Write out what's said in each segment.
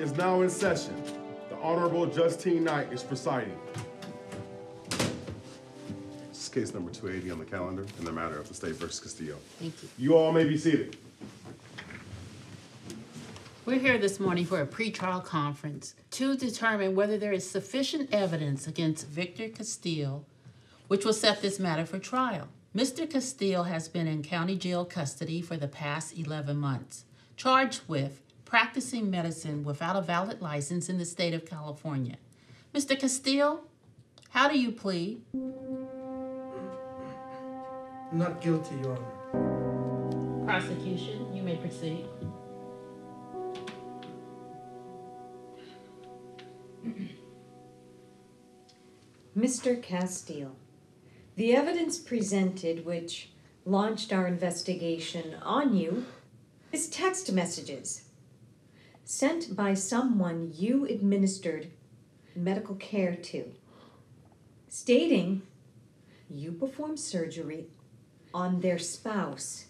rise. Court is now in session. The Honorable Justine Knight is presiding. This is case number 280 on the calendar in the matter of the State versus Castillo. Thank you. You all may be seated. We're here this morning for a pretrial conference to determine whether there is sufficient evidence against Victor Castillo, which will set this matter for trial. Mr. Castillo has been in county jail custody for the past 11 months, charged with practicing medicine without a valid license in the state of California. Mr. Castile, how do you plead? Not guilty, Your Honor. Prosecution, you may proceed. Mr. Castile, the evidence presented which launched our investigation on you is text messages sent by someone you administered medical care to, stating you performed surgery on their spouse.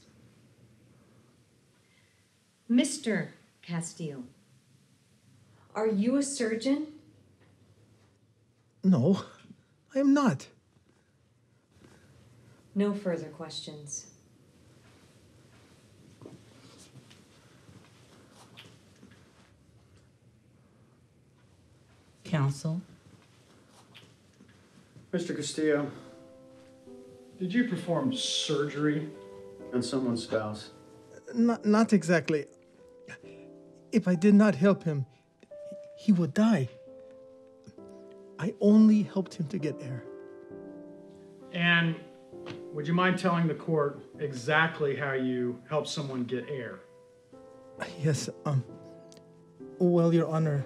Mr. Castile, are you a surgeon? No, I am not. No further questions. Counsel, Mr. Castillo, Did you perform surgery? on someone's spouse. Not, not exactly. If I did not help him, he would die. I only helped him to get air. And would you mind telling the court exactly how you helped someone get air? Yes, um. Well, Your Honor.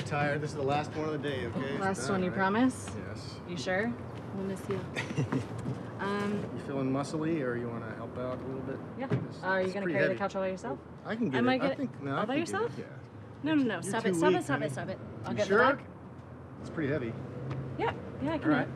I tired. This is the last one of the day, okay? Last All one, you right. promise? Yes. You sure? We'll miss you. um, You feeling muscly, or you want to help out a little bit? yeah. It's- are you gonna carry heavy. the couch all by yourself? I can get Am I it. gonna- think no, all I by get it, yourself? Yeah. No, no, no. You're Stop it. Stop weak, it. Stop honey. it. Stop it. I'll You get sure? the back. It's pretty heavy. Yeah. Yeah, I can. All right.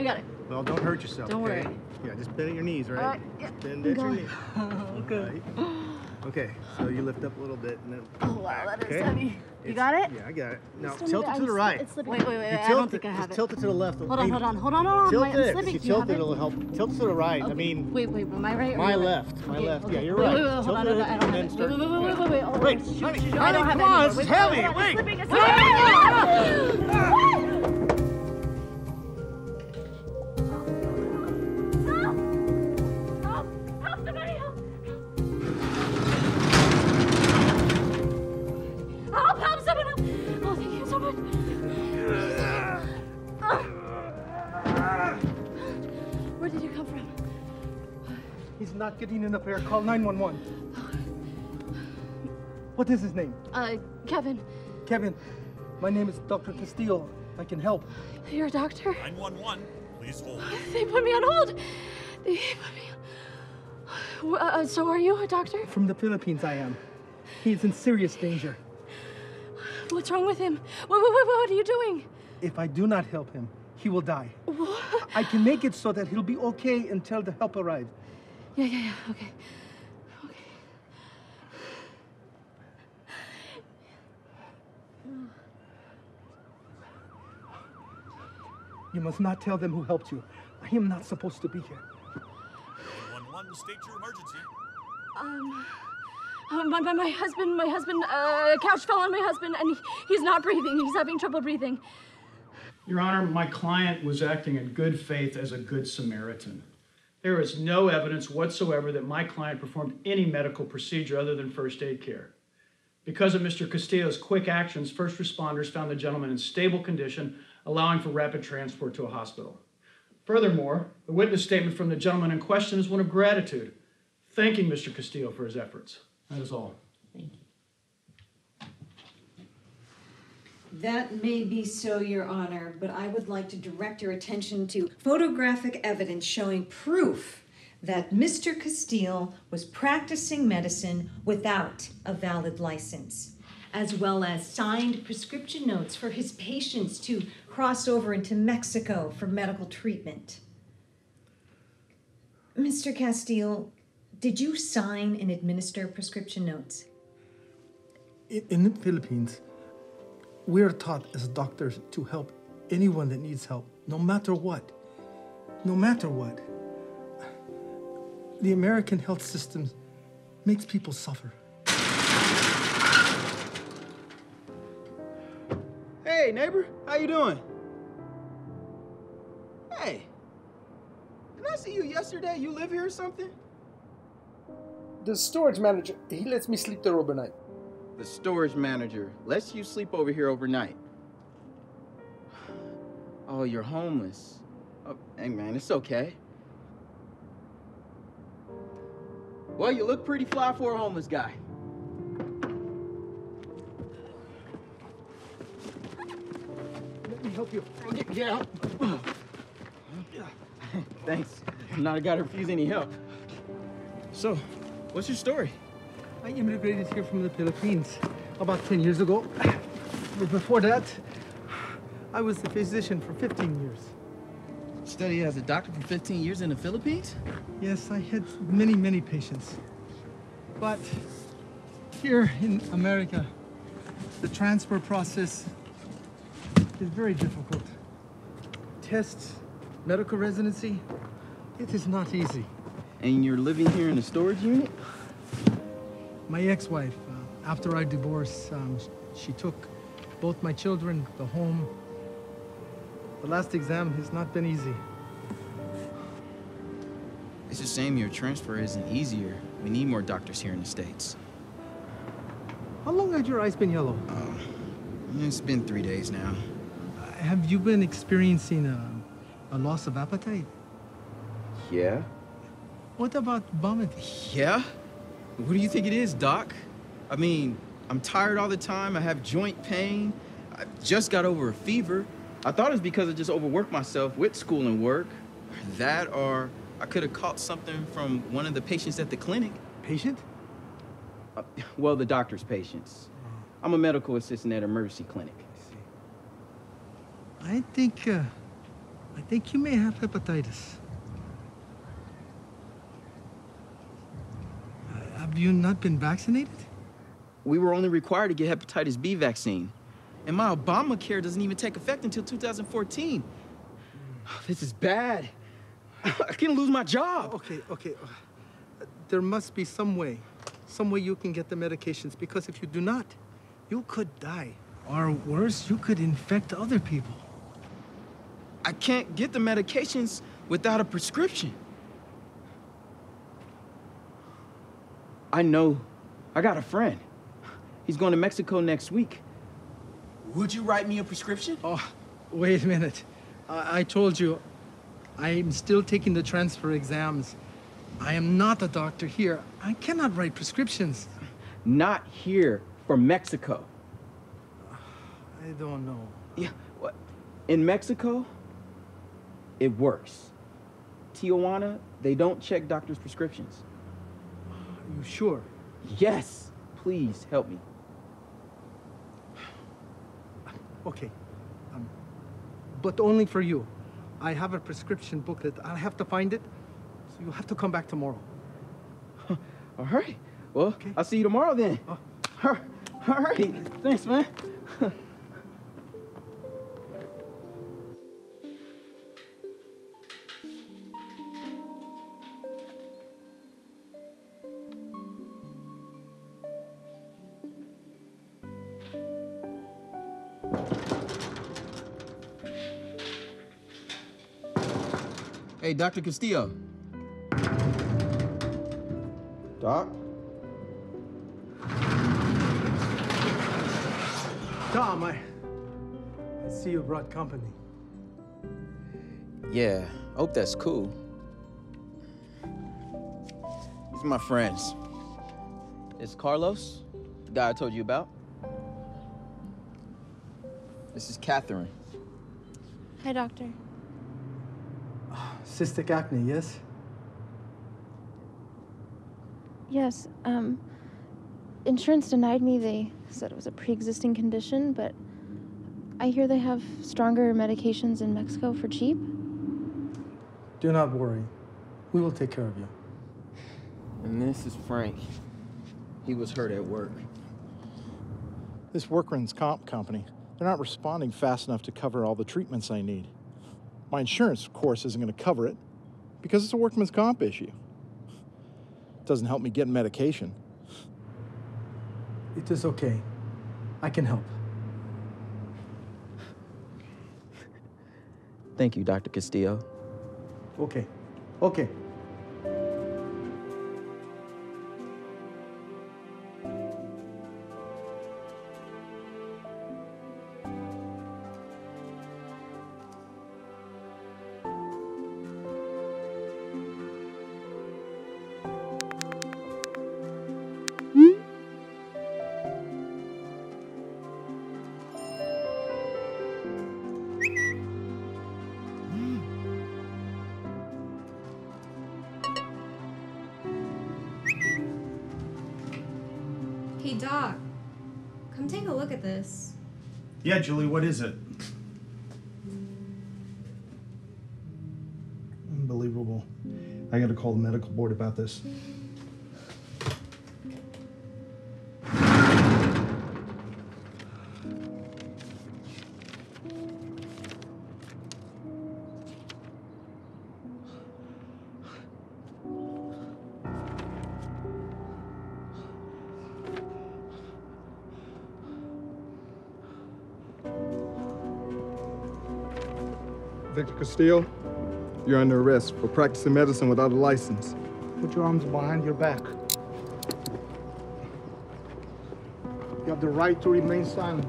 I got it. Well, don't hurt yourself. Don't okay? worry. Yeah, just bend at your knees, right? All right, yeah, Just bend at your knees. Good. Right. Okay, so you lift up a little bit and then. Oh wow, that is okay? heavy. You It's- got it? Yeah, I got it. Now tilt it to the right. sli- It's slipping. Wait, wait, wait. I don't think. I have just it. tilt it to the left. Hold on, hold on, hold on, hold on. Tilt My- it. slipping. If you tilt it, it? it'll help. Tilt it to the right. I mean, wait, wait. Am I right? or my left. My left. Yeah, you're wait, right. Wait, wait, wait. Hold on. I don't have it. Wait, wait, wait, wait, wait, wait. Oh, Wait, shoot, honey, shoot, honey, I don't have come that on, anymore. it's Wait, heavy. Wait. He's not getting enough. Call 911. What is his name? Uh, Kevin, Kevin. My name is Dr. Castillo. I can help. you're a doctor? 911. Please hold. They put me on hold. They put me on... Uh, uh, so are you a doctor? From the Philippines, I am. He is in serious danger. What's wrong with him? What, what, what, what are you doing? If I do not help him, he will die. What? I can make it so that he'll be okay until the help arrives. Yeah, yeah, yeah. Okay. Okay. You must not tell them who helped you. I am not supposed to be here. 911, state your emergency. Um, uh, my, my, my husband, my husband, uh, couch fell on my husband, and he, he's not breathing. He's having trouble breathing. Your Honor, my client was acting in good faith as a good Samaritan. There is no evidence whatsoever that my client performed any medical procedure other than first aid care. Because of Mr. Castillo's quick actions, first responders found the gentleman in stable condition, allowing for rapid transport to a hospital. Furthermore, the witness statement from the gentleman in question is one of gratitude, thanking Mr. Castillo for his efforts. That is all. Thank you. That may be so, Your Honor, but I would like to direct your attention to photographic evidence showing proof that Mr. Castile was practicing medicine without a valid license, as well as signed prescription notes for his patients to cross over into Mexico for medical treatment. Mr. Castile, did you sign and administer prescription notes? In, in the Philippines, we are taught as doctors to help anyone that needs help, no matter what. No matter what. The American health system makes people suffer. Hey, neighbor, how you doing? Hey, did I see you yesterday? You live here or something? The storage manager, he lets me sleep there overnight. The storage manager lets you sleep over here overnight. Oh, you're homeless. Oh, hey, man, it's okay. Well, you look pretty fly for a homeless guy. Let me help you. Get, get out. Thanks. I'm not a guy to refuse any help. So, what's your story? I immigrated here from the Philippines about 10 years ago. But before that, I was a physician for 15 years. Studied as a doctor for 15 years in the Philippines? Yes, I had many, many patients. But here in America, the transfer process is very difficult. Tests, medical residency, it is not easy. And you're living here in a storage unit? My ex-wife, uh, after our divorce, um, she took both my children, the home. The last exam has not been easy. It's a shame your transfer isn't easier. We need more doctors here in the States. How long had your eyes been yellow? Um, it's been three days now. Uh, have you been experiencing a, a loss of appetite? Yeah? What about vomiting? Yeah? What do you think it is, Doc? I mean, I'm tired all the time. I have joint pain. I just got over a fever. I thought it was because I just overworked myself with school and work. That or I could have caught something from one of the patients at the clinic. Patient? Uh, well, the doctor's patients. I'm a medical assistant at emergency clinic. I think, uh, I think you may have hepatitis. Uh, have you not been vaccinated? We were only required to get hepatitis B vaccine. And my Obamacare doesn't even take effect until 2014. Oh, This is bad. I can lose my job. Okay, okay. Uh, There must be some way, some way you can get the medications because if you do not, you could die. Or worse, you could infect other people. I can't get the medications without a prescription. I know. I got a friend. He's going to Mexico next week. Would you write me a prescription? Oh, wait a minute. I, I told you, I'm still taking the transfer exams. I am not a doctor here. I cannot write prescriptions. Not here, for Mexico. I don't know. Yeah, what? In Mexico? it works. Tijuana, they don't check doctors' prescriptions. You sure? Yes, please help me. Okay. Um, but only for you. I have a prescription booklet. I'll have to find it. So you'll have to come back tomorrow. All right. Well, okay. I'll see you tomorrow then. Oh. All right. Thanks, man. Hey, Dr. Castillo. Doc? Tom, I, I see you brought company. Yeah, hope that's cool. These are my friends. It's Carlos, the guy I told you about. This is Catherine. Hi, doctor. Cystic acne, yes? Yes, um, insurance denied me. They said it was a pre existing condition, but I hear they have stronger medications in Mexico for cheap. Do not worry. We will take care of you. And this is Frank. He was hurt at work. This workman's comp company, they're not responding fast enough to cover all the treatments I need. My insurance, of course, isn't going to cover it because it's a workman's comp issue. It doesn't help me get medication. It is okay. I can help. Thank you, Dr. Castillo. Okay. Okay. Hey, Doc. Come take a look at this. Yeah, Julie, what is it? Unbelievable. I gotta call the medical board about this. Victor Castillo, you're under arrest for practicing medicine without a license. Put your arms behind your back. You have the right to remain silent.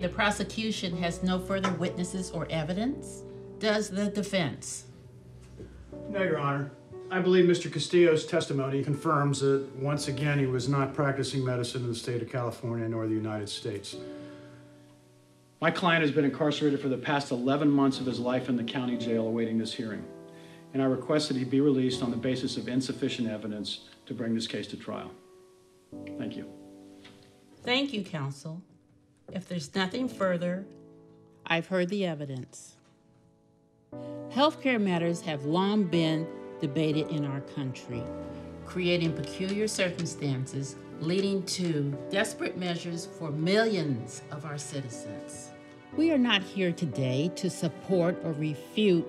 The prosecution has no further witnesses or evidence. Does the defense? No, Your Honor. I believe Mr. Castillo's testimony confirms that once again he was not practicing medicine in the state of California nor the United States. My client has been incarcerated for the past 11 months of his life in the county jail awaiting this hearing, and I request that he be released on the basis of insufficient evidence to bring this case to trial. Thank you. Thank you, counsel. If there's nothing further, I've heard the evidence. Healthcare matters have long been debated in our country, creating peculiar circumstances leading to desperate measures for millions of our citizens. We are not here today to support or refute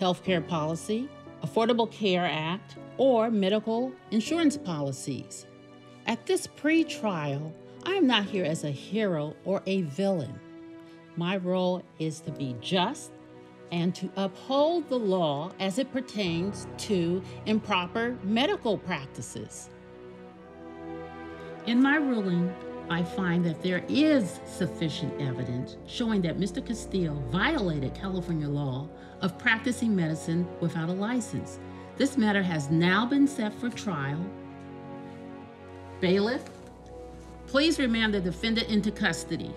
healthcare policy, Affordable Care Act, or medical insurance policies. At this pre-trial, I am not here as a hero or a villain. My role is to be just and to uphold the law as it pertains to improper medical practices. In my ruling, I find that there is sufficient evidence showing that Mr. Castillo violated California law of practicing medicine without a license. This matter has now been set for trial. Bailiff, Please remand the defendant into custody.